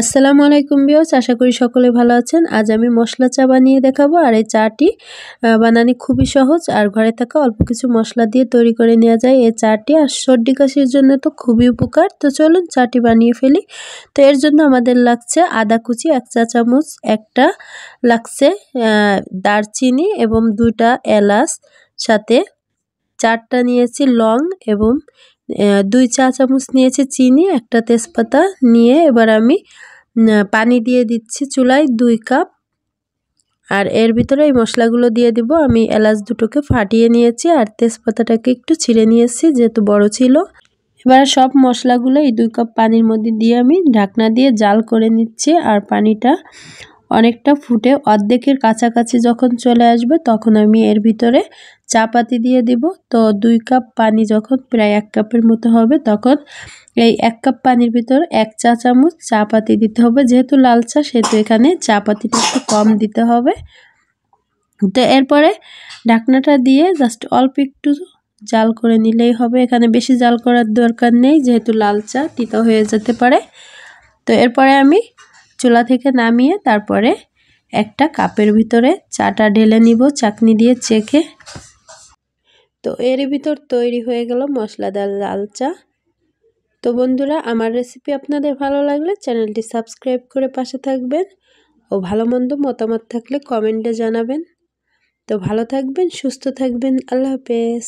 আসসালামু আলাইকুম বিয়স আশা করি সকলে ভালো আছেন। আজ আমি মশলা চা বানিয়ে দেখাবো, আর এই চাটি বানানি খুবই সহজ, আর ঘরে থাকা অল্প কিছু মশলা দিয়ে তৈরি করে নেওয়া যায়। এই চাটি আর সর্দি কাশির জন্য তো খুবই উপকার। তো চলুন চাটি বানিয়ে ফেলি। তো এর জন্য আমাদের লাগছে আদা কুচি, এক চা চামচ, একটা লাগছে দারচিনি এবং দুটা এলাচ, সাথে চারটা নিয়েছি লং এবং দুই চা চামচ নিয়েছি চিনি, একটা তেজপাতা নিয়ে এবার আমি পানি দিয়ে দিচ্ছি চুলায় দুই কাপ। আর এর ভিতরে এই মশলাগুলো দিয়ে দিব। আমি এলাচ দুটোকে ফাটিয়ে নিয়েছি আর তেজপাতাটাকে একটু ছিঁড়ে নিয়েছি, যেহেতু বড় ছিল। এবার সব মশলাগুলো এই দুই কাপ পানির মধ্যে দিয়ে আমি ঢাকনা দিয়ে জাল করে নিচ্ছি আর পানিটা অনেকটা ফুটে অর্ধেকের কাছাকাছি যখন চলে আসবে, তখন আমি এর ভিতরে চা পাতি দিয়ে দিব। তো দুই কাপ পানি যখন প্রায় এক কাপের মতো হবে, তখন এই এক কাপ পানির ভিতর এক চা চামচ চা পাতি দিতে হবে। যেহেতু লাল চা, সেহেতু এখানে চা পাতিটা একটু কম দিতে হবে। তো এরপরে ঢাকনাটা দিয়ে জাস্ট অল্প একটু জাল করে নিলেই হবে। এখানে বেশি জাল করার দরকার নেই, যেহেতু লাল চা তিতা হয়ে যেতে পারে। তো এরপরে আমি চুলা থেকে নামিয়ে তারপরে একটা কাপের ভিতরে চাটা ঢেলে নিব, চাকনি দিয়ে চেখে। তো এর ভিতর তৈরি হয়ে গেল মশলাদার লাল চা। তো বন্ধুরা, আমার রেসিপি আপনাদের ভালো লাগলে চ্যানেলটি সাবস্ক্রাইব করে পাশে থাকবেন ও ভালো মন্দ মতামত থাকলে কমেন্টে জানাবেন। তো ভালো থাকবেন, সুস্থ থাকবেন, আল্লাহ হাফেজ।